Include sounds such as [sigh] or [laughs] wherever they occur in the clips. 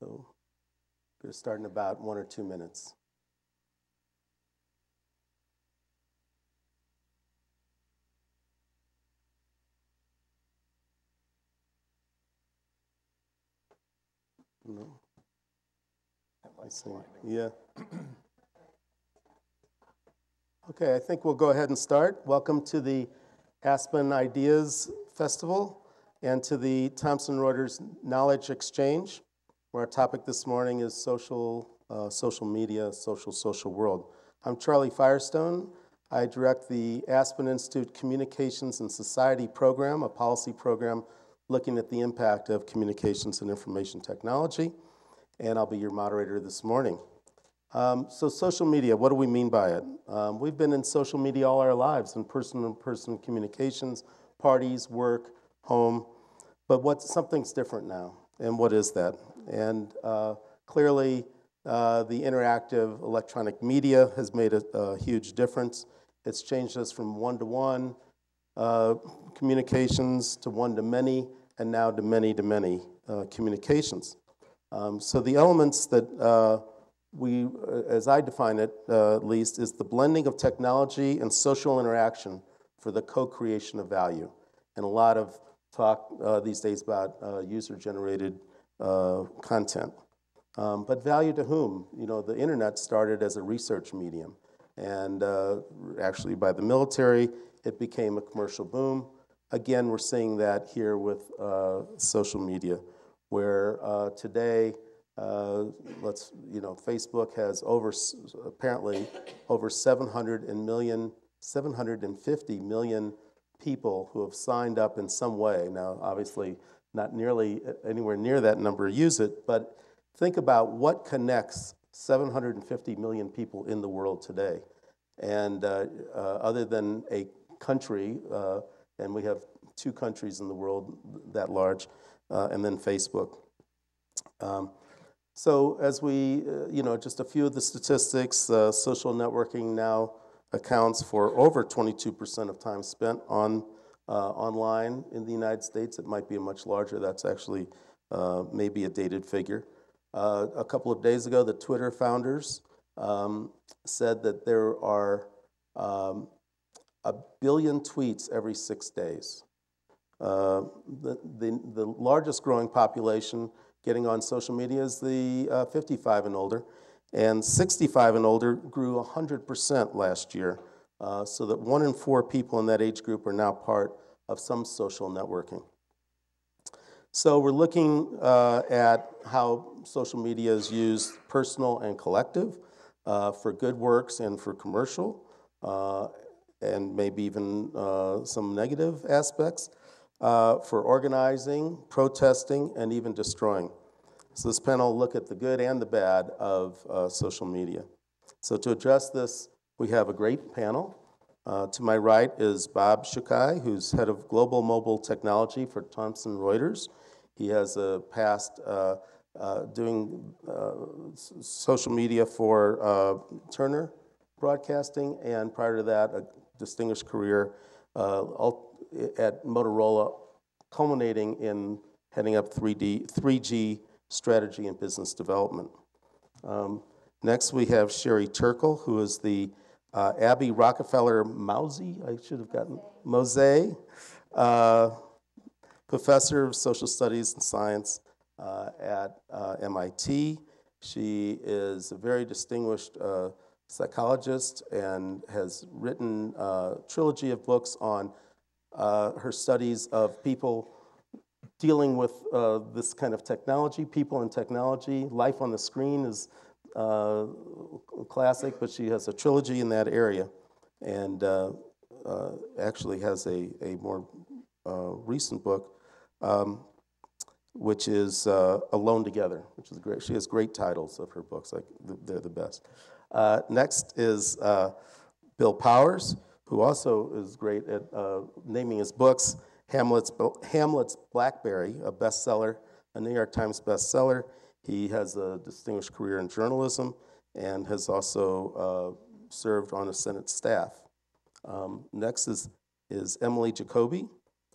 So we're starting about one or two minutes. No. I see. Yeah. okay, I think we'll go ahead and start. Welcome to the Aspen Ideas Festival and to the Thomson Reuters Knowledge Exchange, our topic this morning is social, uh, social media, social, social world. I'm Charlie Firestone. I direct the Aspen Institute Communications and Society program, a policy program looking at the impact of communications and information technology, and I'll be your moderator this morning. Um, so, social media, what do we mean by it? Um, we've been in social media all our lives in person to person communications, parties, work, home. But what something's different now, and what is that? And uh, clearly, uh, the interactive electronic media has made a, a, huge difference. It's changed us from one to one uh, communications to one to many, and now to many to many uh, communications. Um, so the elements that uh, we, as I define it at least, is the blending of technology and social interaction for the co-creation of value. And a lot of talk uh, these days about uh, user-generated uh, content. Um, but value to whom? You know, the internet started as a research medium, and uh, actually by the military, it became a commercial boom. Again, we're seeing that here with uh, social media, where uh, today, let's you know, Facebook has over apparently over 700 million, 750 million people who have signed up in some way. Now, obviously, not nearly anywhere near that number use it, but think about what connects 750 million people in the world today. And uh, uh, other than a country, uh, and we have two countries in the world that large, uh, and then Facebook. Um, so, as we, uh, you know, just a few of the statistics, uh, social networking now accounts for over 22% of time spent on online in the United States. It might be a much larger. That's actually uh, maybe a dated figure. Uh, a couple of days ago, the Twitter founders um, said that there are um, a billion tweets every six days. Uh, the, the, the, largest growing population getting on social media is the uh, 55 and older. And 65 and older grew 100% last year, uh, so that one in four people in that age group are now part of some social networking. So we're looking uh, at how social media is used personal and collective uh, for good works and for commercial, uh, and maybe even uh, some negative aspects for organizing, protesting, and even destroying. So this panel will look at the good and the bad of social media. So to address this, we have a great panel. Uh, to my right is Bob Schukai, who's head of global mobile technology for Thomson Reuters. He has a past uh, uh doing uh, social media for uh, Turner Broadcasting, and prior to that, a distinguished career at Motorola, culminating in heading up 3D, 3G strategy and business development. Um, next, we have Sherry Turkle, who is the uh, Abby Rockefeller Mousey, I should have gotten, Mose, uh, professor of social studies and science uh, at uh, MIT. She is a very distinguished uh, psychologist and has written a uh, trilogy of books on her studies of people dealing with this kind of technology, people and technology. Life on the Screen is uh, classic, but she has a trilogy in that area and uh, uh actually has a, a more uh, recent book, um, which is uh, Alone Together, which is great. She has great titles of her books, like they're the best. next is Bill Powers, who also is great at naming his books. Hamlet's, Hamlet's Blackberry, a bestseller, a New York Times bestseller. He has a distinguished career in journalism and has also uh, served on a Senate staff. Um, next is, is Emily Jacobi,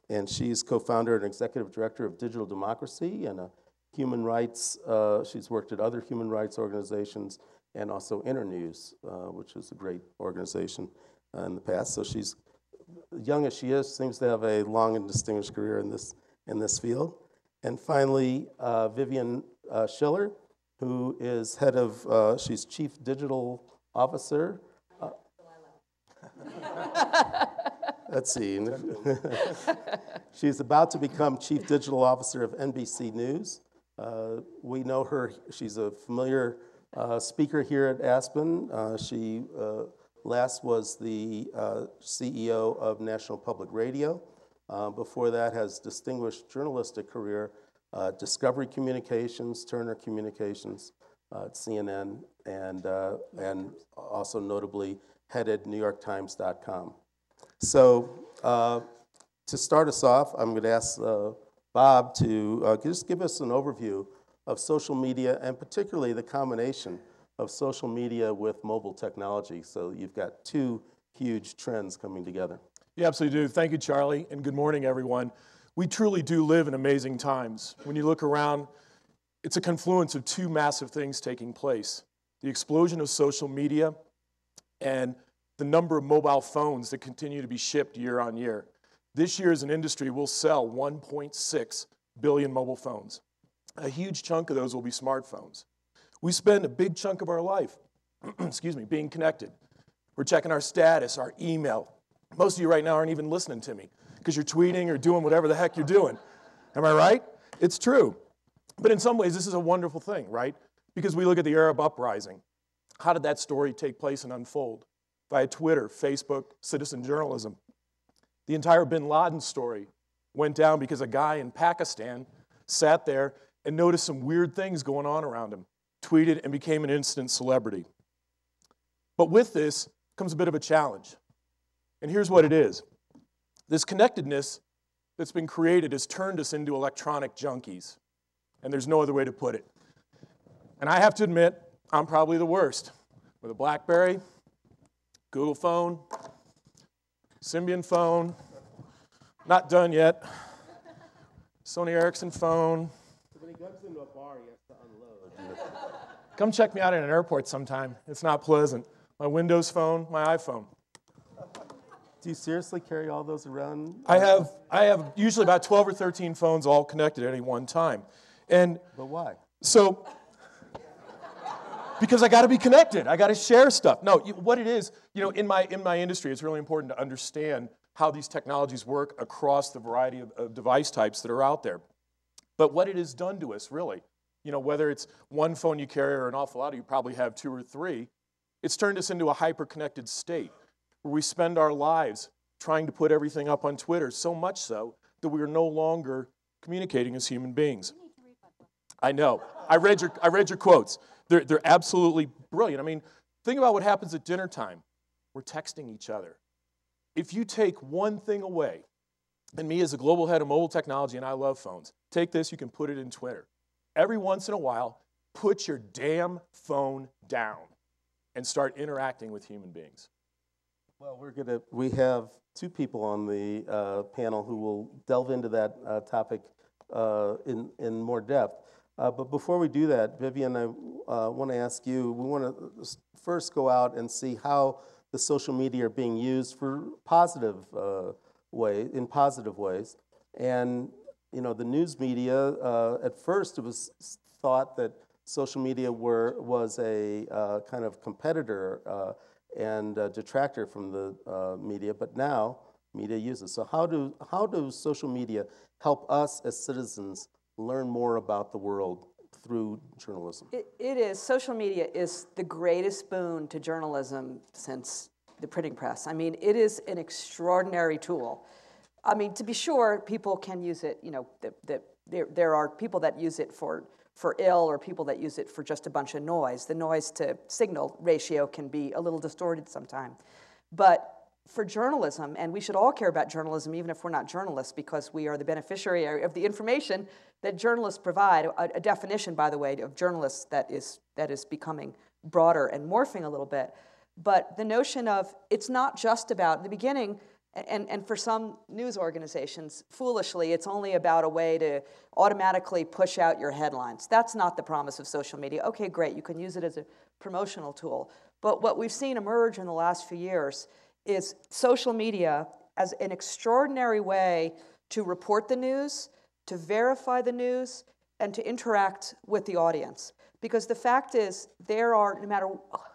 and she's co founder and executive director of Digital Democracy and a human rights. Uh, she's worked at other human rights organizations and also Internews, uh, which is a great organization uh, in the past. So she's young as she is, seems to have a long and distinguished career in this in this field. And finally, uh, Vivian uh, Schiller, who is head of, uh, she's chief digital officer. [laughs] Let's see. [laughs] she's about to become chief digital officer of NBC News. Uh, we know her, she's a familiar uh, speaker here at Aspen. Uh, she uh, last was the uh, CEO of National Public Radio. Uh, before that, has distinguished journalistic career, Uh, Discovery Communications, Turner Communications, uh, at CNN, and, uh, and also notably headed NewYorkTimes.com. So to start us off, I'm going to ask Bob to uh, just give us an overview of social media and particularly the combination of social media with mobile technology. So you've got two huge trends coming together. You absolutely do. Thank you, Charlie, and good morning, everyone. We truly do live in amazing times. When you look around, it's a confluence of two massive things taking place the explosion of social media and the number of mobile phones that continue to be shipped year on year. This year, as an industry, we'll sell 1.6 billion mobile phones. A huge chunk of those will be smartphones. We spend a big chunk of our life, [clears throat] excuse me, being connected. We're checking our status, our email. Most of you right now aren't even listening to me because you're tweeting or doing whatever the heck you're doing. Am I right? It's true. But in some ways, this is a wonderful thing, right? Because we look at the Arab uprising. How did that story take place and unfold? Via Twitter, Facebook, citizen journalism. The entire bin Laden story went down because a guy in Pakistan sat there and noticed some weird things going on around him, tweeted, and became an instant celebrity. But with this comes a bit of a challenge. And here's what it is this connectedness that's been created has turned us into electronic junkies. And there's no other way to put it. And I have to admit, I'm probably the worst. With a Blackberry, Google phone, Symbian phone, not done yet. Sony Ericsson phone. When he into a bar, he has to unload. Come check me out at an airport sometime. It's not pleasant. My Windows phone, my iPhone. Do you seriously carry all those around? I have, I have usually about 12 or 13 phones all connected at any one time. And but why? So, because I got to be connected. I got to share stuff. No, what it is, you know, in my in my industry, it's really important to understand how these technologies work across the variety of, of device types that are out there. But what it has done to us, really, you know, whether it's one phone you carry or an awful lot of you probably have two or three, it's turned us into a hyper-connected state where we spend our lives trying to put everything up on Twitter, so much so that we are no longer communicating as human beings. I know. I read your, I read your quotes. They're, they're absolutely brilliant. I mean, think about what happens at dinner time. We're texting each other. If you take one thing away, and me as a global head of mobile technology, and I love phones, take this, you can put it in Twitter. Every once in a while, put your damn phone down and start interacting with human beings. Well, we're gonna, we have two people on the uh, panel who will delve into that uh, topic uh, in, in more depth. Uh, but before we do that, Vivian, I uh, want to ask you, we want to first go out and see how the social media are being used for positive uh, way, in positive ways. And, you know, the news media, uh, at first it was thought that social media were, was a uh, kind of competitor uh, and detractor from the media, but now media uses. So how do, how do social media help us as citizens learn more about the world through journalism? It, it is. Social media is the greatest boon to journalism since the printing press. I mean, it is an extraordinary tool. I mean, to be sure, people can use it, you know, the, there, there are people that use it for, for ill or people that use it for just a bunch of noise. The noise to signal ratio can be a little distorted sometimes. But for journalism, and we should all care about journalism even if we're not journalists because we are the beneficiary of the information that journalists provide. A, a, definition, by the way, of journalists that is, that is becoming broader and morphing a little bit. But the notion of it's not just about, the beginning, And, and for some news organizations, foolishly, it's only about a way to automatically push out your headlines. That's not the promise of social media. Okay, great, you can use it as a promotional tool. But what we've seen emerge in the last few years is social media as an extraordinary way to report the news, to verify the news, and to interact with the audience. Because the fact is, there are, no matter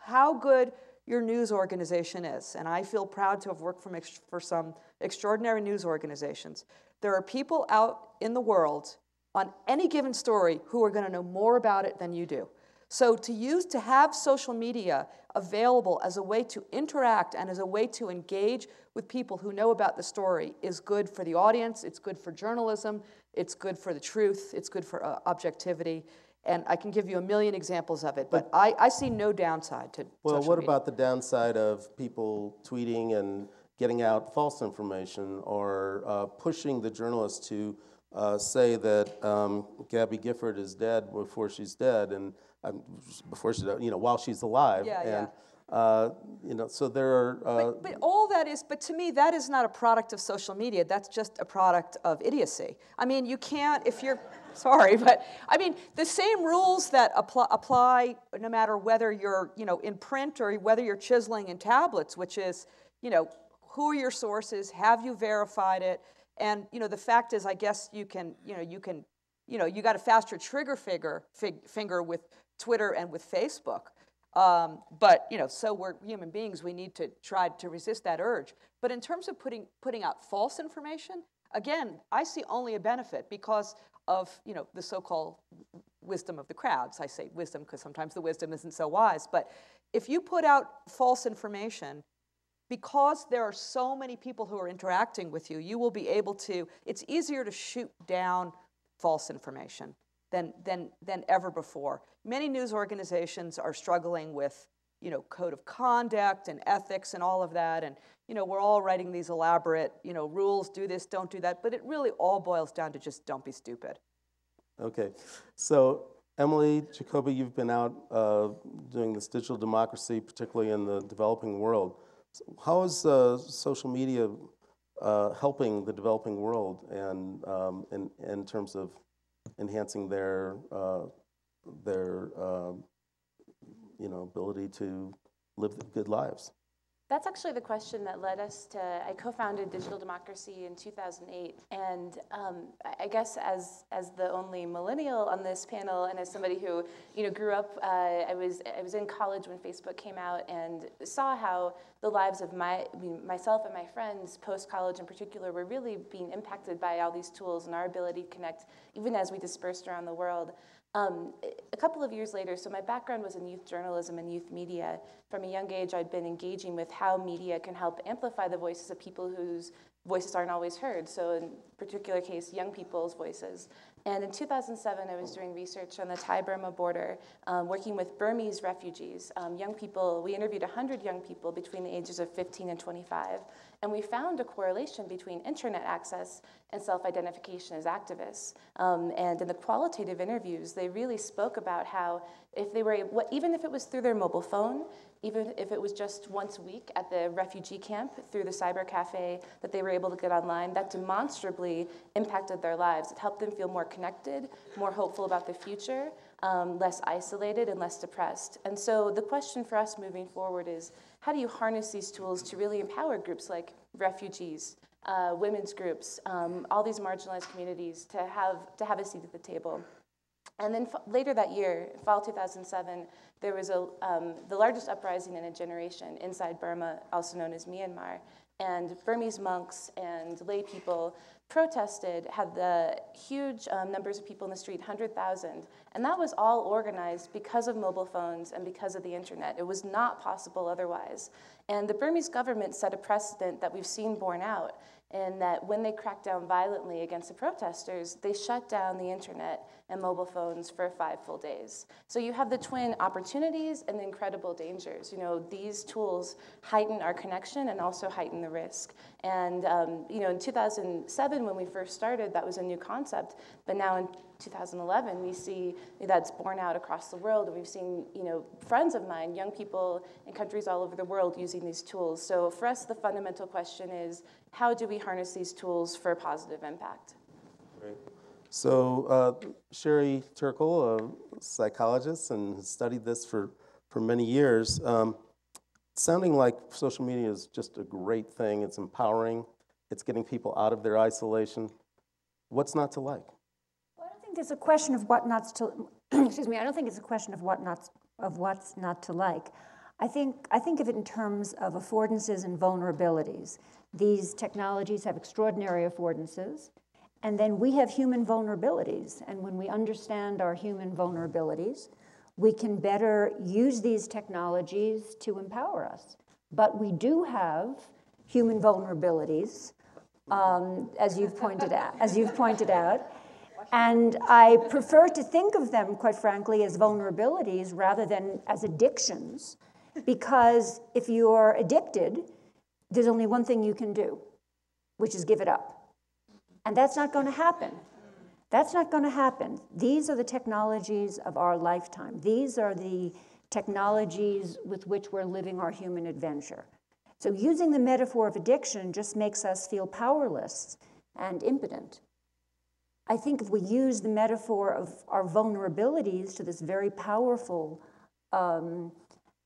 how good your news organization is, and I feel proud to have worked from for some extraordinary news organizations, there are people out in the world on any given story who are going to know more about it than you do. So to use to have social media available as a way to interact and as a way to engage with people who know about the story is good for the audience, it's good for journalism, it's good for the truth, it's good for uh, objectivity. And I can give you a million examples of it, but I, I see no downside to Well, what media. about the downside of people tweeting and getting out false information or uh, pushing the journalists to uh, say that um, Gabby Gifford is dead before she's dead and um, before she's, you know, while she's alive? Yeah, yeah. Uh, you know, so there are. Uh, But, but all that is, but to me, that is not a product of social media. That's just a product of idiocy. I mean, you can't, if you're, [laughs] sorry, but I mean, the same rules that apply, apply no matter whether you're, you know, in print or whether you're chiseling in tablets, which is, you know, who are your sources? Have you verified it? And, you know, the fact is, I guess you can, you know, you can, you know, you got a faster trigger figure, fig, finger with Twitter and with Facebook. Um, but you know, so we're human beings. We need to try to resist that urge. But in terms of putting putting out false information, again, I see only a benefit because of you know the so-called wisdom of the crowds. I say wisdom because sometimes the wisdom isn't so wise. But if you put out false information, because there are so many people who are interacting with you, you will be able to. It's easier to shoot down false information than, than, than ever before. Many news organizations are struggling with, you know, code of conduct and ethics and all of that. And, you know, we're all writing these elaborate, you know, rules, do this, don't do that. But it really all boils down to just don't be stupid. Okay, so Emily Jacobi, you've been out uh, doing this digital democracy, particularly in the developing world. How is uh, social media uh, helping the developing world and um, in, in terms of enhancing their uh, their um, you know ability to live good lives? That's actually the question that led us to. I co-founded Digital Democracy in 2008, and um, I guess as as the only millennial on this panel, and as somebody who you know grew up, uh, I was I was in college when Facebook came out, and saw how the lives of my I mean, myself and my friends post college in particular were really being impacted by all these tools and our ability to connect, even as we dispersed around the world. Um, a couple of years later, so my background was in youth journalism and youth media. From a young age, I'd been engaging with how media can help amplify the voices of people whose voices aren't always heard. So, in particular case, young people's voices. And in 2007, I was doing research on the Thai Burma border, um, working with Burmese refugees, um, young people. We interviewed 100 young people between the ages of 15 and 25. And we found a correlation between internet access and self identification as activists. Um, and in the qualitative interviews, they really spoke about how if they were, even if it was through their mobile phone, even if it was just once a week at the refugee camp through the cyber cafe that they were able to get online, that demonstrably impacted their lives. It helped them feel more connected, more hopeful about the future, um, less isolated, and less depressed. And so the question for us moving forward is how do you harness these tools to really empower groups like refugees, uh, women's groups, um, all these marginalized communities to have, to have a seat at the table? And then later that year, fall 2007, there was a, um, the largest uprising in a generation inside Burma, also known as Myanmar. And Burmese monks and lay people protested, had the huge um, numbers of people in the street, 100,000. And that was all organized because of mobile phones and because of the internet. It was not possible otherwise. And the Burmese government set a precedent that we've seen borne out in that when they cracked down violently against the protesters, they shut down the internet and mobile phones for five full days. So you have the twin opportunities and the incredible dangers. You know, these tools heighten our connection and also heighten the risk. And um, you know, in 2007, when we first started, that was a new concept. But now in 2011, we see that's borne out across the world, and we've seen you know friends of mine, young people in countries all over the world using these tools. So for us, the fundamental question is, how do we harness these tools for a positive impact? Great. So uh, Sherry Turkle, a psychologist and has studied this for, for many years, um, sounding like social media is just a great thing. It's empowering. It's getting people out of their isolation. What's not to like? Well, I don't think it's a question of what not to. [clears throat] excuse me. I don't think it's a question of what not of what's not to like. I think I think of it in terms of affordances and vulnerabilities. These technologies have extraordinary affordances, and then we have human vulnerabilities. And when we understand our human vulnerabilities, we can better use these technologies to empower us. But we do have human vulnerabilities, um, as you've pointed out. As you've pointed out. And I prefer to think of them, quite frankly, as vulnerabilities rather than as addictions, because if you're addicted, there's only one thing you can do, which is give it up. And that's not going to happen. That's not going to happen. These are the technologies of our lifetime. These are the technologies with which we're living our human adventure. So, using the metaphor of addiction just makes us feel powerless and impotent. I think if we use the metaphor of our vulnerabilities to this very powerful um,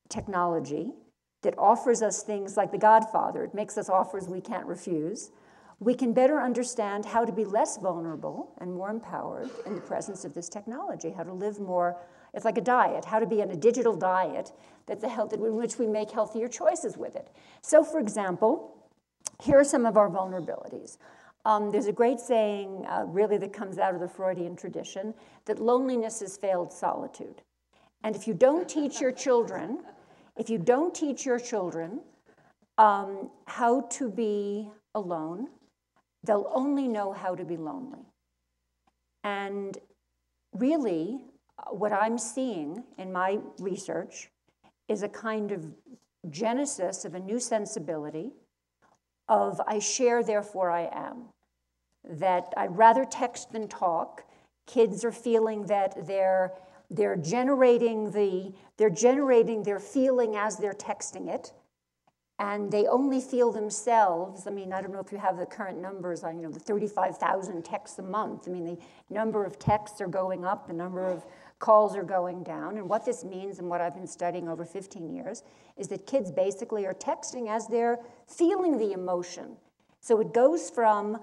technology that offers us things like the Godfather, it makes us offers we can't refuse we can better understand how to be less vulnerable and more empowered in the presence of this technology, how to live more. It's like a diet, how to be on a digital diet that's a health, in which we make healthier choices with it. So, for example, here are some of our vulnerabilities. Um, there's a great saying, uh, really, that comes out of the Freudian tradition that loneliness is failed solitude. And if you don't teach your children, if you don't teach your children um, how to be alone, they'll only know how to be lonely. And really, uh, what I'm seeing in my research is a kind of genesis of a new sensibility of I share, therefore I am. That I'd rather text than talk. Kids are feeling that they're, they're generating the they're generating their feeling as they're texting it and they only feel themselves. I mean, I don't know if you have the current numbers on, you know, the 35,000 texts a month. I mean, the number of texts are going up, the number of calls are going down. And what this means, and what I've been studying over 15 years, is that kids basically are texting as they're feeling the emotion. So it goes from,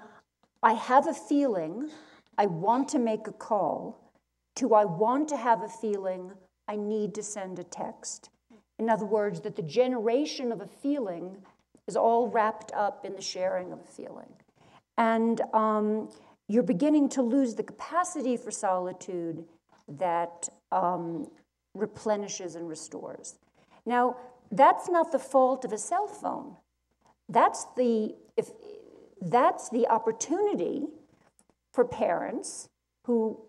I have a feeling, I want to make a call, to I want to have a feeling, I need to send a text. In other words, that the generation of a feeling is all wrapped up in the sharing of a feeling. And um, you're beginning to lose the capacity for solitude that um, replenishes and restores. Now, that's not the fault of a cell phone. That's the, if, that's the opportunity for parents who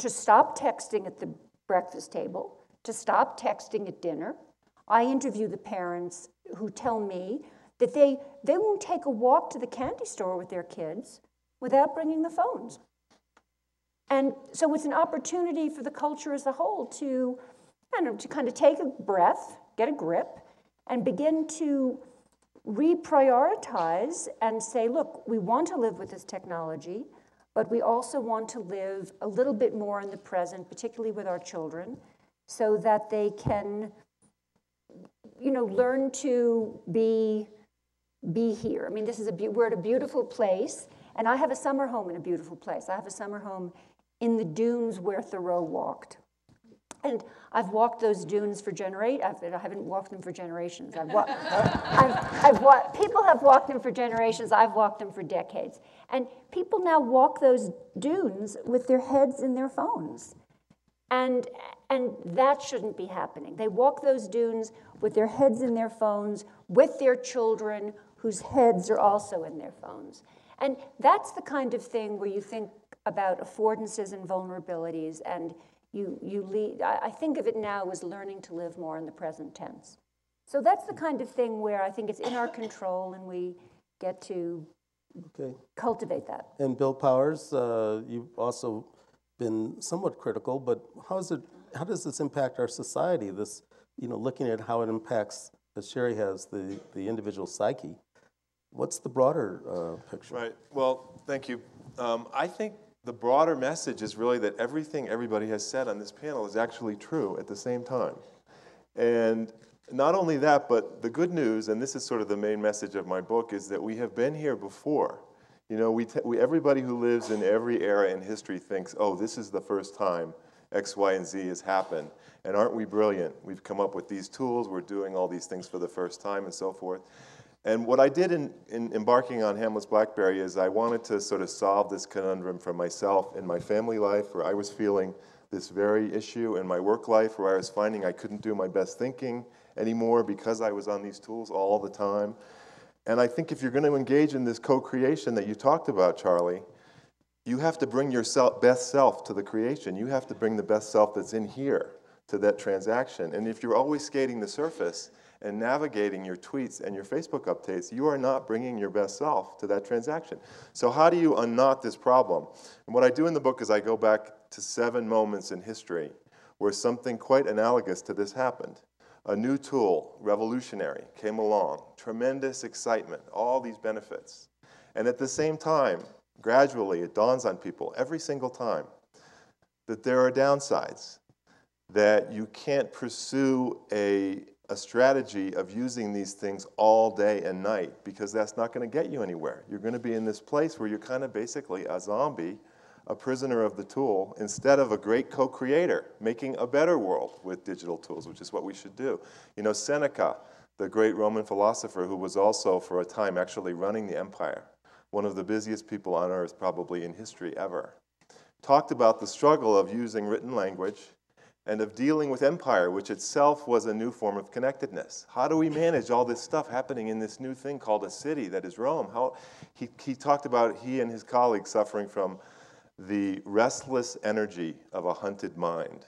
to stop texting at the breakfast table, to stop texting at dinner, I interview the parents who tell me that they, they won't take a walk to the candy store with their kids without bringing the phones. And so it's an opportunity for the culture as a whole to, I know, to kind of take a breath, get a grip, and begin to reprioritize and say, look, we want to live with this technology, but we also want to live a little bit more in the present, particularly with our children, so that they can you know, learn to be, be here. I mean, this is a, we're at a beautiful place, and I have a summer home in a beautiful place. I have a summer home in the dunes where Thoreau walked. And I've walked those dunes for generations. I haven't walked them for generations. I've walked, [laughs] I've, I've walked, people have walked them for generations. I've walked them for decades. And people now walk those dunes with their heads in their phones. And, and that shouldn't be happening. They walk those dunes with their heads in their phones, with their children whose heads are also in their phones. And that's the kind of thing where you think about affordances and vulnerabilities, and you, you lead, I think of it now as learning to live more in the present tense. So that's the kind of thing where I think it's in our control, and we, get to Okay. cultivate that. And Bill Powers, uh, you've also been somewhat critical, but how is it? How does this impact our society? This, you know, looking at how it impacts, as Sherry has, the the individual psyche. What's the broader uh, picture? Right. Well, thank you. Um, I think the broader message is really that everything everybody has said on this panel is actually true at the same time. And not only that, but the good news, and this is sort of the main message of my book, is that we have been here before. You know, we, we everybody who lives in every era in history thinks, oh, this is the first time X, Y, and Z has happened. And aren't we brilliant? We've come up with these tools, we're doing all these things for the first time, and so forth. And what I did in, in, embarking on Hamlet's Blackberry is I wanted to sort of solve this conundrum for myself in my family life, where I was feeling this very issue, in my work life, where I was finding I couldn't do my best thinking anymore because I was on these tools all the time. And I think if you're going to engage in this co creation that you talked about, Charlie, you have to bring your best self to the creation. You have to bring the best self that's in here to that transaction. And if you're always skating the surface, and navigating your tweets and your Facebook updates, you are not bringing your best self to that transaction. So, how do you unknot this problem? And what I do in the book is I go back to seven moments in history where something quite analogous to this happened. A new tool, revolutionary, came along, tremendous excitement, all these benefits. And at the same time, gradually, it dawns on people every single time that there are downsides, that you can't pursue a a strategy of using these things all day and night because that's not going to get you anywhere. You're going to be in this place where you're kind of basically a zombie, a prisoner of the tool, instead of a great co creator, making a better world with digital tools, which is what we should do. You know, Seneca, the great Roman philosopher who was also for a time actually running the empire, one of the busiest people on earth probably in history ever, talked about the struggle of using written language and of dealing with empire, which itself was a new form of connectedness. How do we manage all this stuff happening in this new thing called a city that is Rome? How, he, he talked about he and his colleagues suffering from the restless energy of a hunted mind.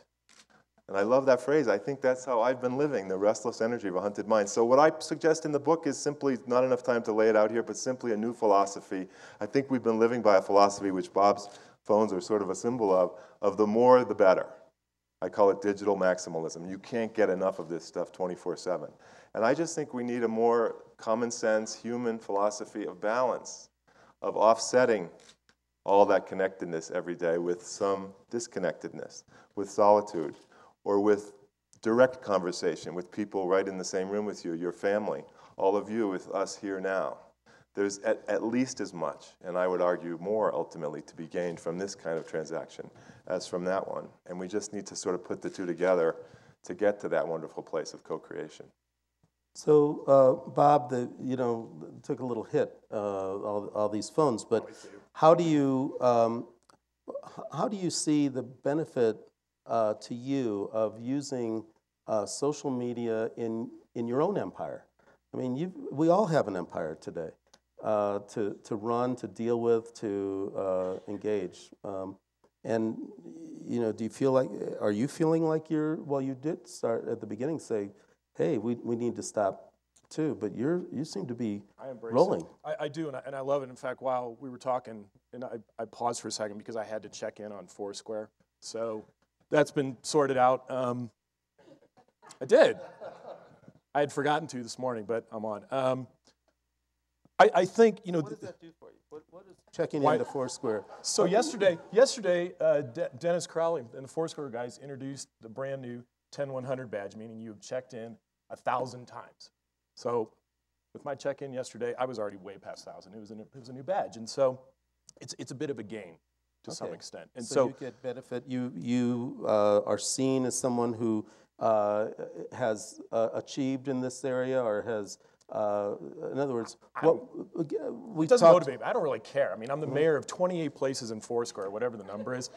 And I love that phrase. I think that's how I've been living, the restless energy of a hunted mind. So, what I suggest in the book is simply not enough time to lay it out here, but simply a new philosophy. I think we've been living by a philosophy which Bob's phones are sort of a symbol of, of the more the better. I call it digital maximalism. You can't get enough of this stuff 24 7. And I just think we need a more common sense human philosophy of balance, of offsetting all that connectedness every day with some disconnectedness, with solitude, or with direct conversation with people right in the same room with you, your family, all of you with us here now. There's at, at least as much, and I would argue more ultimately, to be gained from this kind of transaction as from that one. And we just need to sort of put the two together to get to that wonderful place of co creation. So, uh, Bob, the, you know, took a little hit, uh, all, all these phones, but how do you, um, how do you see the benefit uh, to you of using uh, social media in, in your own empire? I mean, we all have an empire today uh, to, to run, to deal with, to uh, engage. Um, and you know, do you feel like, are you feeling like you're, well, you did start at the beginning say, hey, we, we need to stop too, but you're, you seem to be rolling. I, I do, and I, and I love it. In fact, while we were talking, and I, I paused for a second because I had to check in on Foursquare. So that's been sorted out. Um, I did. I had forgotten to this morning, but I'm on. Um, I, I think, you know. What does that do for you? What, what is checking Why- into Foursquare? So yesterday, yesterday, uh, De- Dennis Crowley and the Foursquare guys introduced the brand new 10100 badge, meaning you have checked in a thousand times. So with my check-in yesterday, I was already way past thousand. It was a new, it was a new badge, and so it's it's a bit of a gain to some extent. And So, so, you get benefit. You you uh, are seen as someone who uh, has uh, achieved in this area, or has, uh, in other words, what we it doesn't talked. motivate me. I don't really care. I mean, I'm the mayor of 28 places in Foursquare, whatever the number is.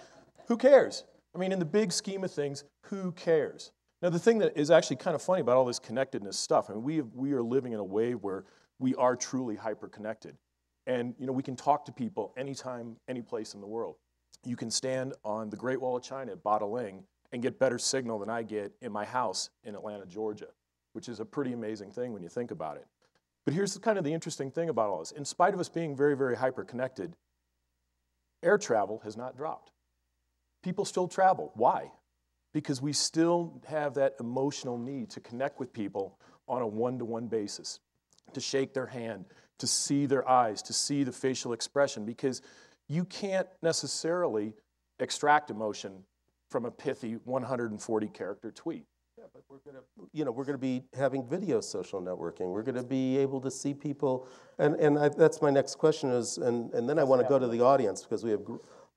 Who cares? I mean, in the big scheme of things, who cares? Now, the thing that is actually kind of funny about all this connectedness stuff, I mean, we, we are living in a way where we are truly hyper connected. And, you know, we can talk to people anytime, any place in the world. You can stand on the Great Wall of China at Badaling and get better signal than I get in my house in Atlanta, Georgia, which is a pretty amazing thing when you think about it. But here's kind of the interesting thing about all this. In spite of us being very, very hyper connected, air travel has not dropped. People still travel. Why? Because we still have that emotional need to connect with people on a one to one basis, to shake their hand, to see their eyes, to see the facial expression, because you can't necessarily extract emotion from a pithy 140 character tweet. But we're gonna, you know, we're going to be having video social networking. We're going to be able to see people, and, and I, that's my next question is, and, and then I want to go to the audience because we have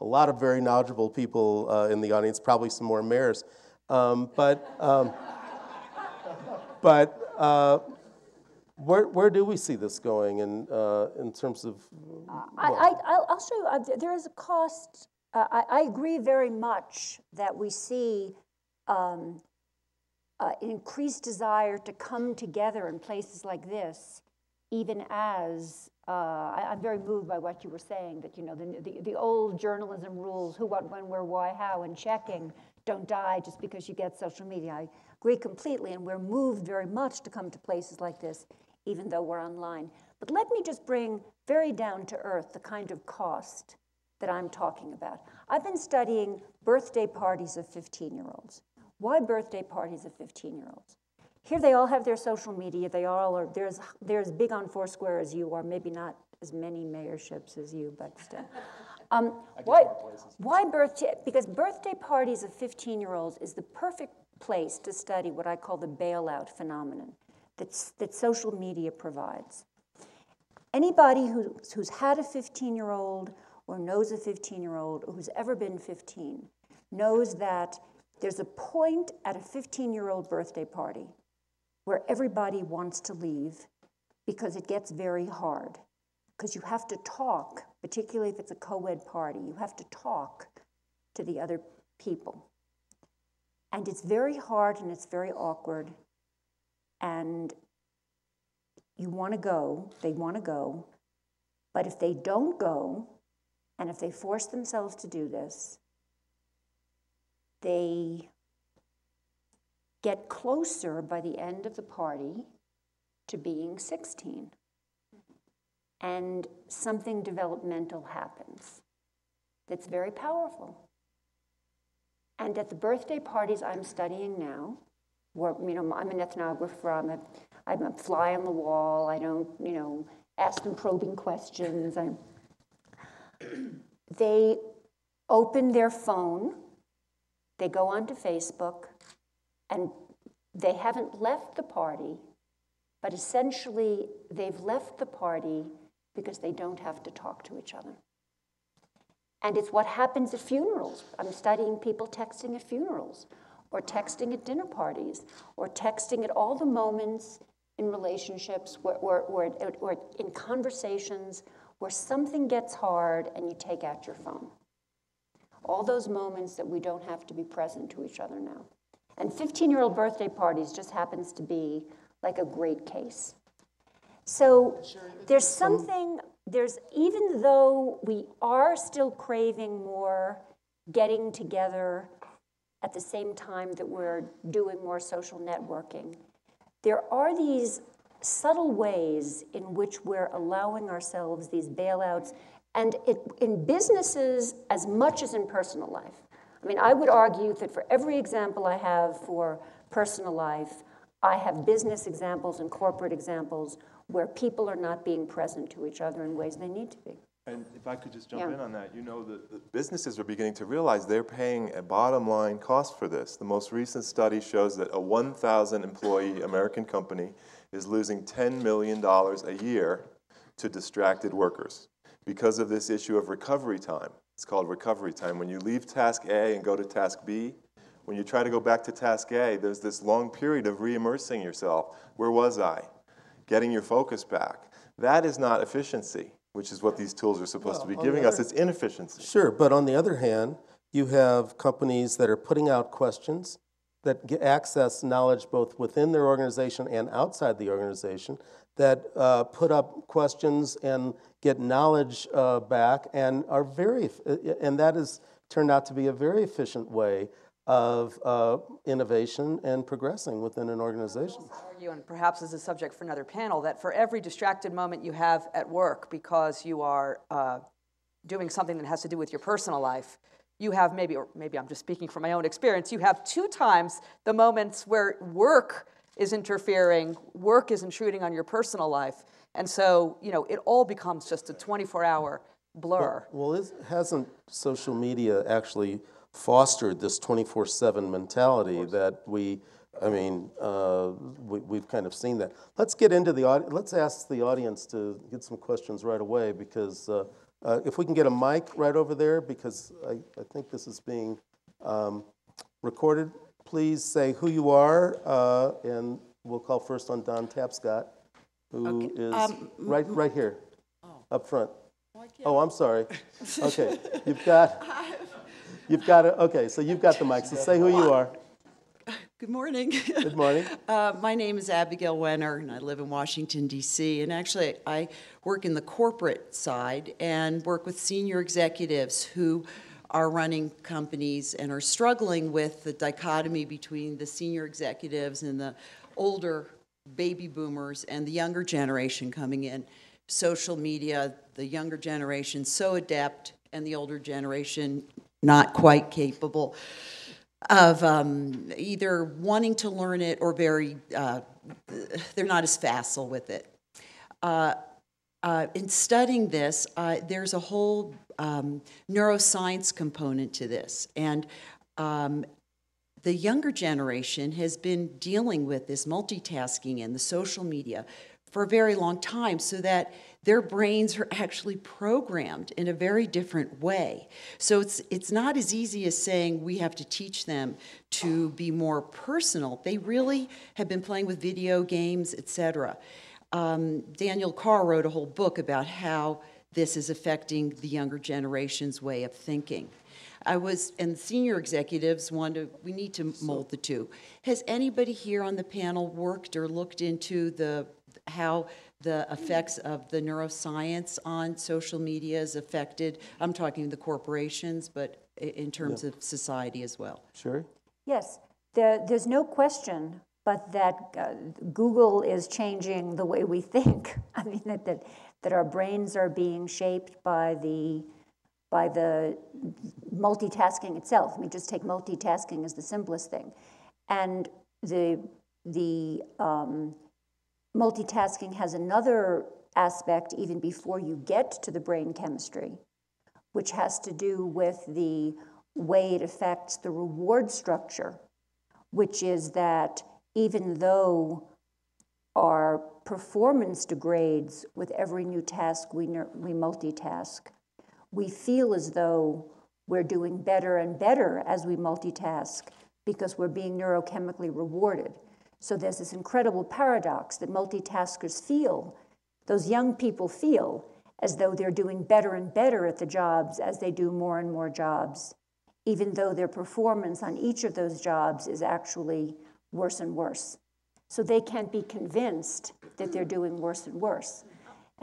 a lot of very knowledgeable people uh, in the audience, probably some more mayors. Um, but um, [laughs] but uh, where, where do we see this going in, uh, in terms of? I, I, I'll, I'll show you, uh, there is a cost, uh, I, I agree very much that we see um, uh, increased desire to come together in places like this, even as, uh, I, I'm very moved by what you were saying, that, you know, the, the, the old journalism rules, who, what, when, where, why, how, and checking don't die just because you get social media. I agree completely, and we're moved very much to come to places like this, even though we're online. But let me just bring very down to earth the kind of cost that I'm talking about. I've been studying birthday parties of 15 year olds. Why birthday parties of 15 year olds? Here they all have their social media. They all are, they're as, they're as big on Foursquare as you are, maybe not as many mayorships as you, but still. [laughs] Um, why, why birthday? Because birthday parties of 15 year olds is the perfect place to study what I call the bailout phenomenon that's, that social media provides. Anybody who, who's had a 15 year old or knows a 15 year old or who's ever been 15 knows that there's a point at a 15 year old birthday party where everybody wants to leave because it gets very hard. Because you have to talk, particularly if it's a co ed party, you have to talk to the other people. And it's very hard and it's very awkward. And you want to go, they want to go. But if they don't go, and if they force themselves to do this, they get closer by the end of the party to being 16. And something developmental happens that's very powerful. And at the birthday parties I'm studying now, you know, I'm an ethnographer, I'm a, I'm a fly on the wall, I don't, you know, ask them probing questions. I, they open their phone, they go onto Facebook, and they haven't left the party, but essentially they've left the party because they don't have to talk to each other. And it's what happens at funerals. I'm studying people texting at funerals, or texting at dinner parties, or texting at all the moments in relationships where, where in conversations where something gets hard and you take out your phone. All those moments that we don't have to be present to each other now. And 15 year old birthday parties just happens to be like a great case. So there's something, there's, even though we are still craving more getting together at the same time that we're doing more social networking, there are these subtle ways in which we're allowing ourselves these bailouts, and it, in businesses as much as in personal life. I mean, I would argue that for every example I have for personal life, I have business examples and corporate examples where people are not being present to each other in ways they need to be. And if I could just jump Yeah. in on that, you know, the, the businesses are beginning to realize they're paying a bottom line cost for this. The most recent study shows that a 1,000 employee American company is losing $10 million a year to distracted workers because of this issue of recovery time. It's called recovery time. When you leave task A and go to task B, when you try to go back to task A, there's this long period of reimmersing yourself. Where was I? Getting your focus back. That is not efficiency, which is what these tools are supposed to be Well, on the giving us. It's inefficiency. Sure, but on the other hand, you have companies that are putting out questions that get access knowledge both within their organization and outside the organization that uh, put up questions and get knowledge uh, back and are very, and that has turned out to be a very efficient way of uh, innovation and progressing within an organization. argue, and perhaps as a subject for another panel, that for every distracted moment you have at work because you are uh, doing something that has to do with your personal life, you have maybe, or maybe I'm just speaking from my own experience, you have two times the moments where work is interfering, work is intruding on your personal life. And so, you know, it all becomes just a 24 hour blur. Well, is, hasn't social media actually fostered this 24 7 mentality that we, I mean, uh, we, we've kind of seen that. Let's get into the audience. Let's ask the audience to get some questions right away because uh, uh, if we can get a mic right over there, because I, I think this is being um, recorded. Please say who you are, uh, and we'll call first on Don Tapscott, who is right, right here, up front. Oh, I'm sorry. [laughs] Okay, you've got, you've got, it. okay, so you've got the mic, so say who you are. Good morning. Good morning. [laughs] Uh, My name is Abigail Wenner, and I live in Washington DC. And actually, I work in the corporate side and work with senior executives who are running companies and are struggling with the dichotomy between the senior executives and the older baby boomers and the younger generation coming in. Social media, the younger generation so adept, and the older generation not quite capable of um, either wanting to learn it or very, uh, they're not as facile with it. Uh, uh, in studying this, uh, there's a whole um, neuroscience component to this. And um, the younger generation has been dealing with this multitasking and the social media for a very long time so that their brains are actually programmed in a very different way. So it's it's not as easy as saying we have to teach them to be more personal. They really have been playing with video games, etc. Um, Daniel Carr wrote a whole book about how this is affecting the younger generation's way of thinking. I was, and senior executives want to, we need to mold the two. Has anybody here on the panel worked or looked into the, how the effects of the neuroscience on social media is affected? I'm talking the corporations, but in terms of society as well. Sure. Yes, there, there's no question but that uh, Google is changing the way we think. [laughs] I mean, that, that, that our brains are being shaped by the, by the multitasking itself. I mean, just take multitasking as the simplest thing. And the, the um, multitasking has another aspect even before you get to the brain chemistry, which has to do with the way it affects the reward structure, which is that even though our performance degrades with every new task we, we multitask, we feel as though we're doing better and better as we multitask because we're being neurochemically rewarded. So there's this incredible paradox that multitaskers feel, those young people feel, as though they're doing better and better at the jobs as they do more and more jobs, even though their performance on each of those jobs is actually worse and worse. So they can't be convinced that they're doing worse and worse.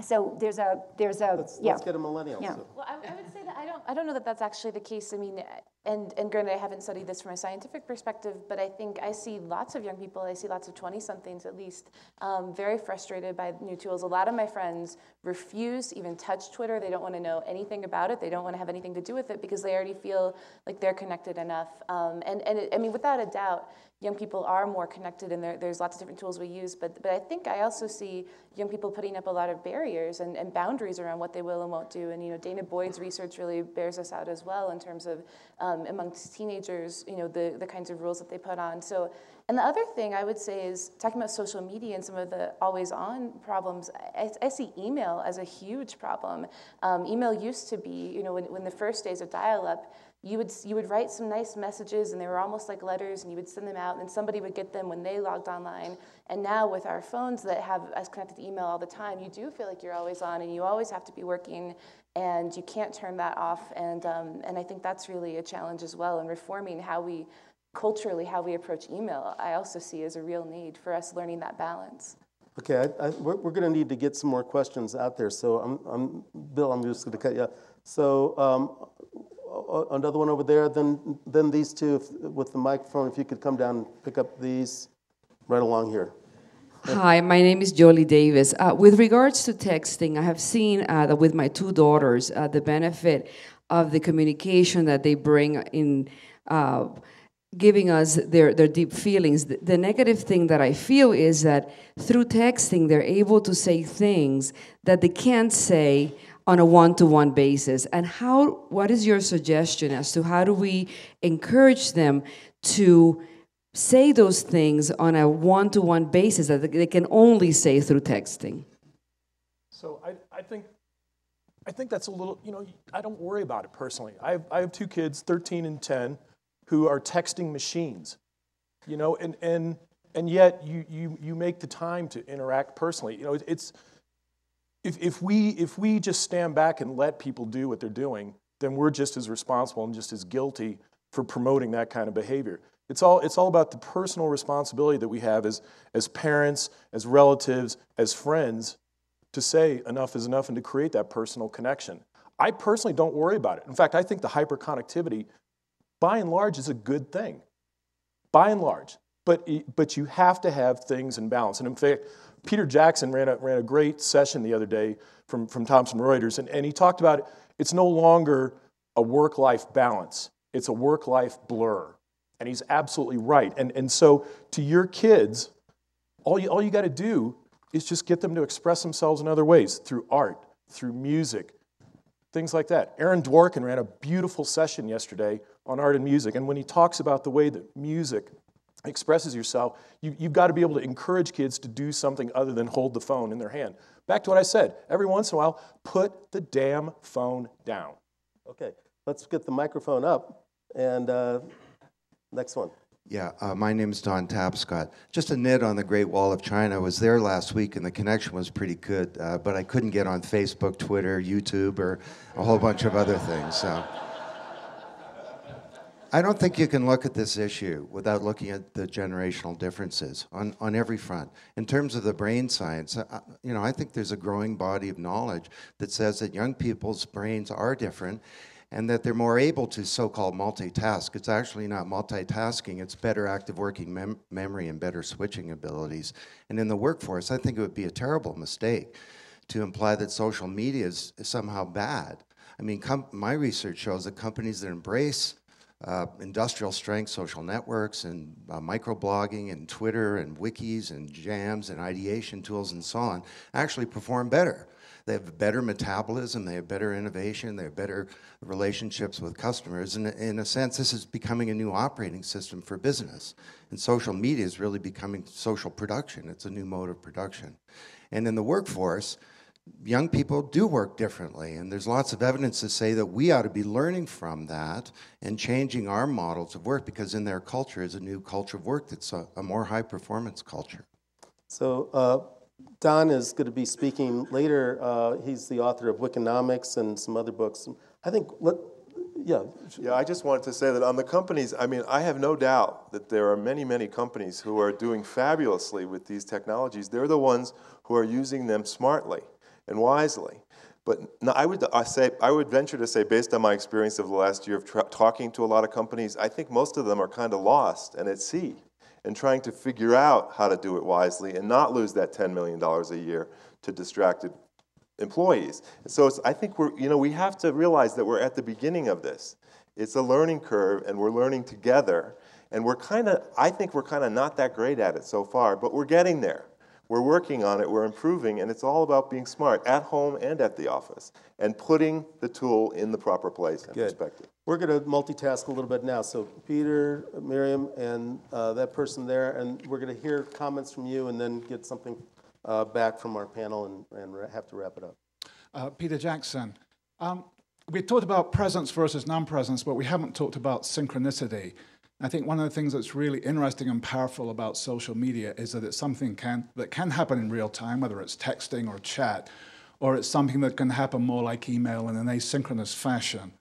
So there's a, there's a, Let's, yeah. let's get a millennial. Yeah. so. Well, I, I would say that I don't, I don't know that that's actually the case. I mean, and, and granted, I haven't studied this from a scientific perspective, but I think I see lots of young people, I see lots of 20 somethings at least, um, very frustrated by new tools. A lot of my friends refuse to even touch Twitter. They don't want to know anything about it. They don't want to have anything to do with it because they already feel like they're connected enough. Um, and, and it, I mean, without a doubt, young people are more connected and there, there's lots of different tools we use. But, but I think I also see young people putting up a lot of barriers and, and boundaries around what they will and won't do. And, you know, Dana Boyd's research really bears this out as well in terms of um, amongst teenagers, you know, the, the kinds of rules that they put on. So, and the other thing I would say is talking about social media and some of the always on problems, I, I see email as a huge problem. Um, email used to be, you know, when, when the first days of dial up, you would, you would write some nice messages and they were almost like letters and you would send them out and somebody would get them when they logged online. And now with our phones that have us connected to email all the time, you do feel like you're always on and you always have to be working and you can't turn that off. And, um, and I think that's really a challenge as well in reforming how we, culturally, how we approach email. I also see as a real need for us learning that balance. Okay, I, I, we're, we're going to need to get some more questions out there. So I'm, I'm Bill. I'm just going to cut you. off. So um, another one over there, then, then these two if- with the microphone, if you could come down and pick up these right along here. Hi, my name is Jolie Davis. Uh, with regards to texting, I have seen uh, that with my two daughters, uh, the benefit of the communication that they bring in uh, giving us their, their deep feelings. The, the negative thing that I feel is that through texting, they're able to say things that they can't say on a one-to-one basis. And how, what is your suggestion as to how do we encourage them to say those things on a one-to-one basis that they can only say through texting. So I, I think, I think that's a little, you know, I don't worry about it personally. I have, I have two kids, 13 and 10, who are texting machines, you know, and, and, and yet you, you, you make the time to interact personally. You know, it's, if, if, we, if we just stand back and let people do what they're doing, then we're just as responsible and just as guilty for promoting that kind of behavior. It's all, it's all about the personal responsibility that we have as, as parents, as relatives, as friends to say enough is enough and to create that personal connection. I personally don't worry about it. In fact, I think the hyperconnectivity, by and large, is a good thing. By and large. But, but you have to have things in balance. And in fact, Peter Jackson ran a, ran a great session the other day from, from Thomson Reuters, and, and he talked about it. It's no longer a work life balance, it's a work life blur. And he's absolutely right. And, and so, to your kids, all you, all you got to do is just get them to express themselves in other ways through art, through music, things like that. Aaron Dworkin ran a beautiful session yesterday on art and music. And when he talks about the way that music expresses yourself, you, you've got to be able to encourage kids to do something other than hold the phone in their hand. Back to what I said every once in a while, put the damn phone down. Okay, let's get the microphone up. And uh, next one. Yeah, uh, my name is Don Tapscott. Just a nit on the Great Wall of China. I was there last week and the connection was pretty good, uh, but I couldn't get on Facebook, Twitter, YouTube, or a whole bunch of other things. So I don't think you can look at this issue without looking at the generational differences on, on every front. In terms of the brain science, uh, you know, I think there's a growing body of knowledge that says that young people's brains are different and that they're more able to so-called multitask. It's actually not multitasking, it's better active working mem memory and better switching abilities. And in the workforce, I think it would be a terrible mistake to imply that social media is, is somehow bad. I mean, my research shows that companies that embrace uh, industrial strength social networks and uh, microblogging and Twitter and wikis and jams and ideation tools and so on actually perform better. They have better metabolism, they have better innovation, they have better relationships with customers. And in a sense, this is becoming a new operating system for business. And social media is really becoming social production. It's a new mode of production. And in the workforce, young people do work differently, and there's lots of evidence to say that we ought to be learning from that and changing our models of work because in their culture is a new culture of work that's a, a more high performance culture. So uh, Don is going to be speaking later. Uh, he's the author of Wikinomics and some other books. I think, let, yeah. Yeah, I just wanted to say that on the companies, I mean, I have no doubt that there are many, many companies who are doing fabulously with these technologies. They're the ones who are using them smartly and wisely. But I would I say I would venture to say, based on my experience of the last year of talking to a lot of companies, I think most of them are kind of lost and at sea and trying to figure out how to do it wisely and not lose that $10 million a year to distracted employees. And so I think we're, you know, we have to realize that we're at the beginning of this. It's a learning curve and we're learning together. And we're kind of, I think we're kind of not that great at it so far, but we're getting there. We're working on it, we're improving, and it's all about being smart at home and at the office and putting the tool in the proper place and Good. perspective. We're going to multitask a little bit now. So Peter, Miriam, and uh, that person there, and we're going to hear comments from you and then get something uh, back from our panel and, and have to wrap it up. Uh, Peter Jackson. Um, we talked about presence versus non-presence, but we haven't talked about synchronicity. I think one of the things that's really interesting and powerful about social media is that it's something can, that can happen in real time, whether it's texting or chat, or it's something that can happen more like email in an asynchronous fashion.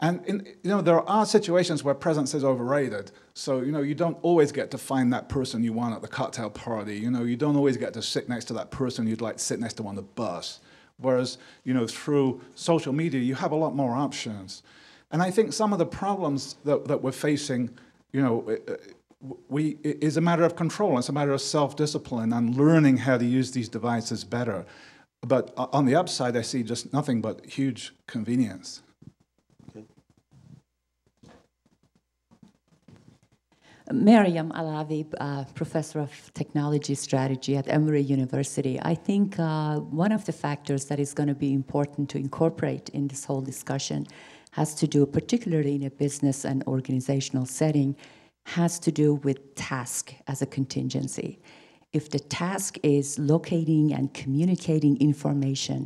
And in, you know, there are situations where presence is overrated. So you know, you don't always get to find that person you want at the cocktail party. You know, you don't always get to sit next to that person you'd like to sit next to on the bus. Whereas, you know, through social media, you have a lot more options. And I think some of the problems that, that we're facing, you know, uh, we, is a matter of control. It's a matter of self-discipline and learning how to use these devices better. But on the upside, I see just nothing but huge convenience. Maryam Alavi, uh, professor of technology strategy at Emory University. I think uh, one of the factors that is going to be important to incorporate in this whole discussion has to do, particularly in a business and organizational setting, has to do with task as a contingency. If the task is locating and communicating information,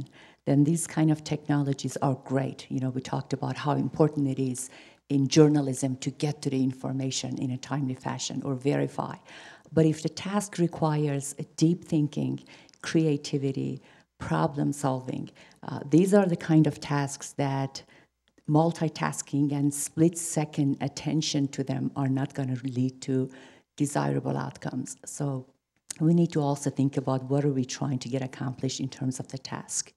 then these kind of technologies are great. You know, we talked about how important it is in journalism to get to the information in a timely fashion or verify. But if the task requires deep thinking, creativity, problem solving, uh, these are the kind of tasks that multitasking and split second attention to them are not going to lead to desirable outcomes. So we need to also think about what are we trying to get accomplished in terms of the task.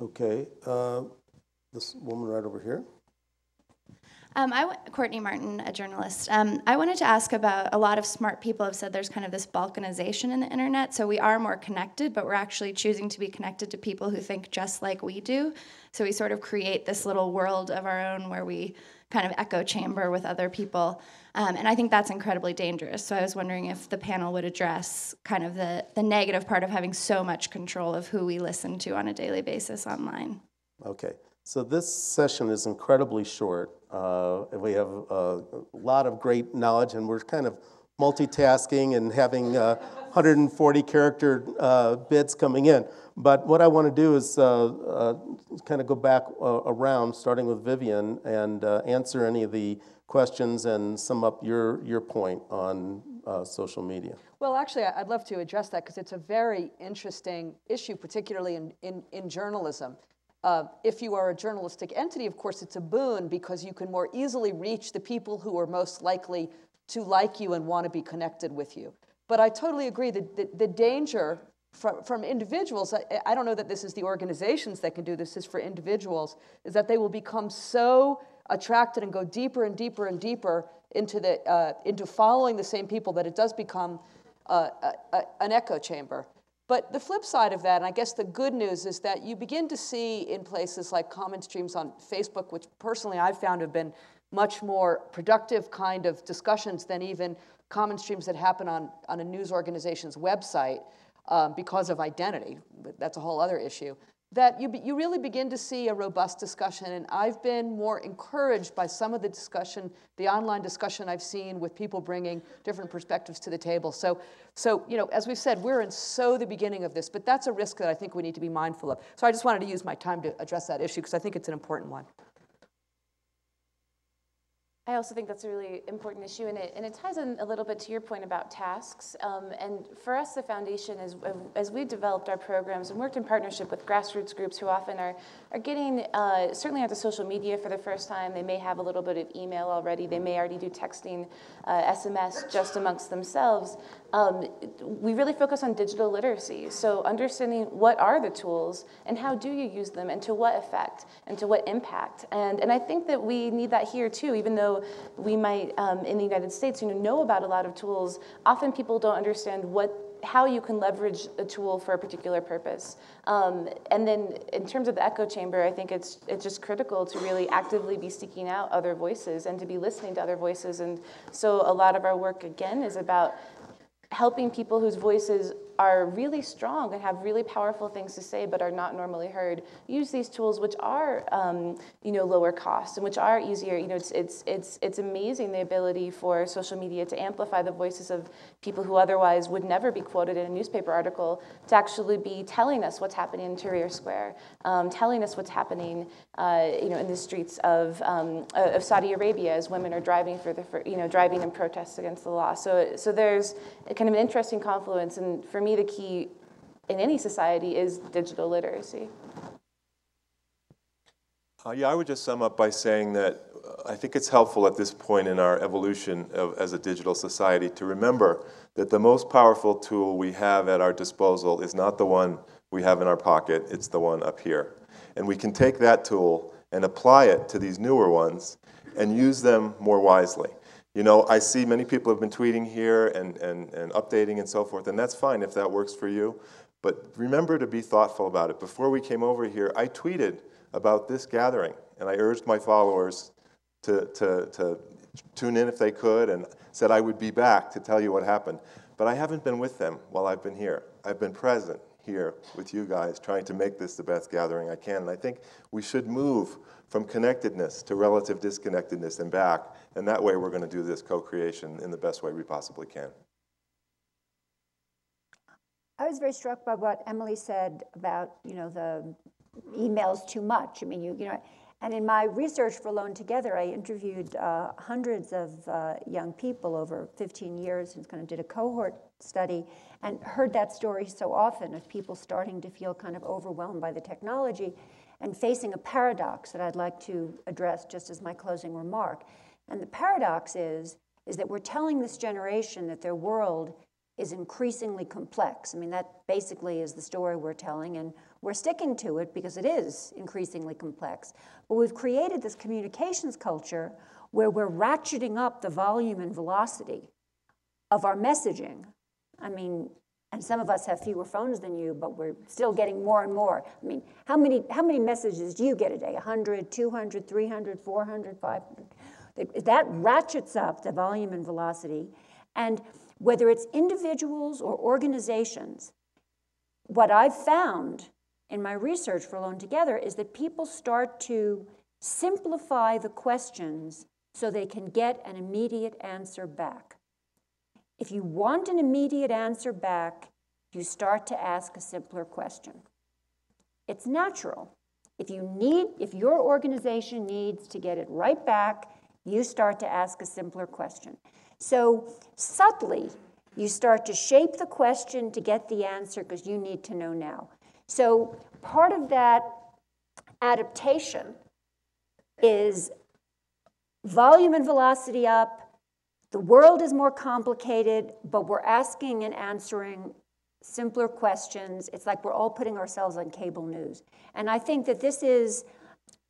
Okay, uh, this woman right over here. Um, I, Courtney Martin, a journalist. Um, I wanted to ask about a lot of smart people have said there's kind of this balkanization in the internet. So we are more connected, but we're actually choosing to be connected to people who think just like we do. So we sort of create this little world of our own where we kind of echo chamber with other people. Um, and I think that's incredibly dangerous. So I was wondering if the panel would address kind of the, the negative part of having so much control of who we listen to on a daily basis online. Okay, so this session is incredibly short. Uh, we have a lot of great knowledge, and we're kind of multitasking and having uh, 140 character uh, bits coming in. But what I want to do is uh, uh, kind of go back uh, around, starting with Vivian, and answer any of the questions and sum up your, your point on social media. Well, actually, I'd love to address that because it's a very interesting issue, particularly in, in, in journalism. Uh, if you are a journalistic entity, of course, it's a boon because you can more easily reach the people who are most likely to like you and want to be connected with you. But I totally agree that the, the danger from, from individuals, I, I don't know that this is the organizations that can do this, is for individuals, is that they will become so attracted and go deeper and deeper and deeper into, the, uh, into following the same people that it does become uh, a, a, an echo chamber. But the flip side of that, and I guess the good news, is that you begin to see in places like comment streams on Facebook, which personally I've found have been much more productive kind of discussions than even comment streams that happen on, on a news organization's website um, because of identity. But that's a whole other issue that you, you really begin to see a robust discussion. And I've been more encouraged by some of the discussion, the online discussion I've seen with people bringing different perspectives to the table. So, so you know, as we've said, we're in so the beginning of this, but that's a risk that I think we need to be mindful of. So I just wanted to use my time to address that issue because I think it's an important one. I also think that's a really important issue, and it, and it ties in a little bit to your point about tasks. Um, and for us, the foundation, is, as we developed our programs and worked in partnership with grassroots groups who often are, are getting, uh, certainly onto social media for the first time, they may have a little bit of email already, they may already do texting, uh, SMS just amongst themselves. Um, we really focus on digital literacy. So understanding what are the tools and how do you use them and to what effect and to what impact. And, and I think that we need that here too, even though we might um, in the United States you know, know about a lot of tools, often people don't understand what how you can leverage a tool for a particular purpose. Um, and then in terms of the echo chamber, I think it's, it's just critical to really actively be seeking out other voices and to be listening to other voices. And so a lot of our work, again, is about helping people whose voices are really strong and have really powerful things to say but are not normally heard use these tools which are um, you know lower cost and which are easier. You know it's, it's it's it's amazing the ability for social media to amplify the voices of people who otherwise would never be quoted in a newspaper article to actually be telling us what's happening in Tahrir Square um, telling us what's happening uh, you know in the streets of um, of Saudi Arabia as women are driving for the you know driving in protests against the law. So so there's kind of an interesting confluence. And for the key in any society is digital literacy. Uh, yeah, I would just sum up by saying that uh, I think it's helpful at this point in our evolution of, as a digital society to remember that the most powerful tool we have at our disposal is not the one we have in our pocket, it's the one up here. And we can take that tool and apply it to these newer ones and use them more wisely. You know, I see many people have been tweeting here and, and, and updating and so forth, and that's fine if that works for you. But remember to be thoughtful about it. Before we came over here, I tweeted about this gathering, and I urged my followers to, to, to tune in if they could, and said I would be back to tell you what happened. But I haven't been with them while I've been here. I've been present here with you guys, trying to make this the best gathering I can. And I think we should move from connectedness to relative disconnectedness and back. And that way, we're going to do this co creation in the best way we possibly can. I was very struck by what Emily said about, you know, the emails too much. I mean, you, you know, and in my research for Alone Together, I interviewed uh, hundreds of uh, young people over 15 years and kind of did a cohort study and heard that story so often of people starting to feel kind of overwhelmed by the technology and facing a paradox that I'd like to address just as my closing remark. And the paradox is, is that we're telling this generation that their world is increasingly complex. I mean, that basically is the story we're telling, and we're sticking to it because it is increasingly complex. But we've created this communications culture where we're ratcheting up the volume and velocity of our messaging. I mean, and some of us have fewer phones than you, but we're still getting more and more. I mean, how many, how many messages do you get a day? 100, 200, 300, 400, 500? That ratchets up the volume and velocity. And whether it's individuals or organizations, what I've found in my research for Alone Together is that people start to simplify the questions so they can get an immediate answer back. If you want an immediate answer back, you start to ask a simpler question. It's natural. If you need, if your organization needs to get it right back, you start to ask a simpler question. So subtly, you start to shape the question to get the answer because you need to know now. So part of that adaptation is volume and velocity up. The world is more complicated, but we're asking and answering simpler questions. It's like we're all putting ourselves on cable news. And I think that this is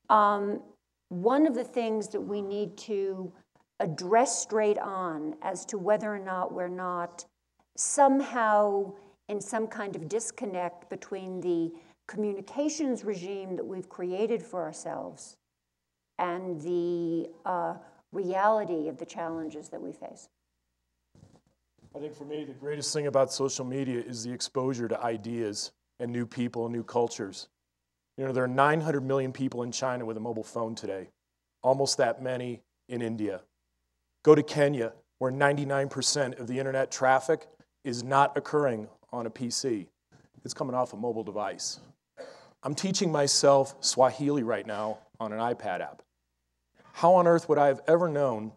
um, one of the things that we need to address straight on as to whether or not we're not somehow in some kind of disconnect between the communications regime that we've created for ourselves and the uh, reality of the challenges that we face. I think for me, the greatest thing about social media is the exposure to ideas and new people and new cultures. You know, there are 900 million people in China with a mobile phone today, almost that many in India. Go to Kenya, where 99% of the internet traffic is not occurring on a PC. It's coming off a mobile device. I'm teaching myself Swahili right now on an iPad app. How on earth would I have ever known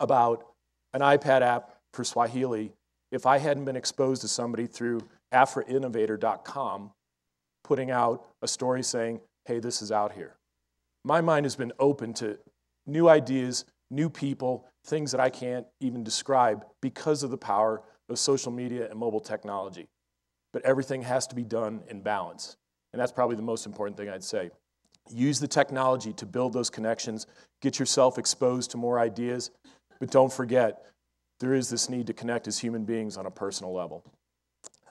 about an iPad app for Swahili if I hadn't been exposed to somebody through Afrinnovator.com putting out a story saying, hey, this is out here? My mind has been open to new ideas, new people, things that I can't even describe because of the power of social media and mobile technology. But everything has to be done in balance. And that's probably the most important thing I'd say. Use the technology to build those connections, get yourself exposed to more ideas, but don't forget there is this need to connect as human beings on a personal level.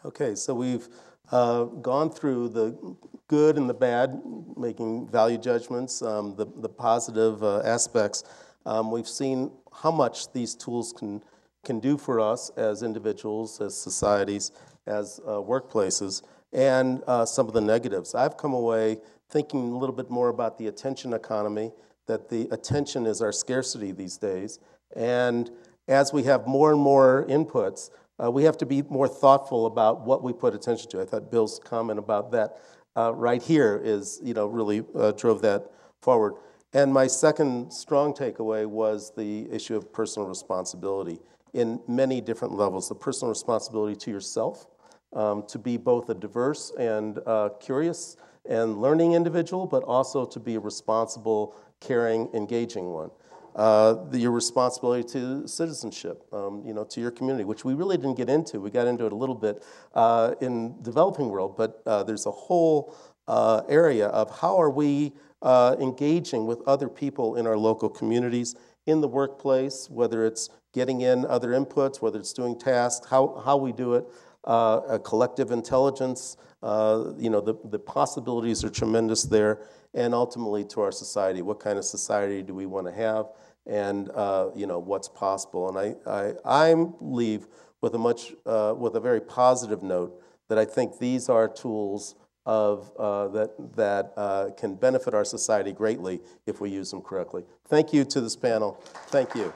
Okay, so we've uh, gone through the good and the bad, making value judgments, um, the, the positive uh, aspects. Um, we've seen how much these tools can, can do for us as individuals, as societies, as uh, workplaces, and uh, some of the negatives. I've come away thinking a little bit more about the attention economy, that the attention is our scarcity these days. And as we have more and more inputs, uh, we have to be more thoughtful about what we put attention to. I thought Bill's comment about that uh, right here is, you know, really uh, drove that forward. And my second strong takeaway was the issue of personal responsibility in many different levels. The personal responsibility to yourself, um, to be both a diverse and uh, curious and learning individual, but also to be a responsible, caring, engaging one. Uh, your responsibility to citizenship, um, you know, to your community, which we really didn't get into. We got into it a little bit uh, in developing world, but uh, there's a whole uh, area of how are we uh, engaging with other people in our local communities, in the workplace, whether it's getting in other inputs, whether it's doing tasks, how, how we do it, uh, a collective intelligence. You know, the, the possibilities are tremendous there, and ultimately to our society. What kind of society do we want to have, and uh, you know, what's possible? And I, I, I leave with a much, uh, with a very positive note that I think these are tools of, uh, that, that uh, can benefit our society greatly if we use them correctly. Thank you to this panel. Thank you.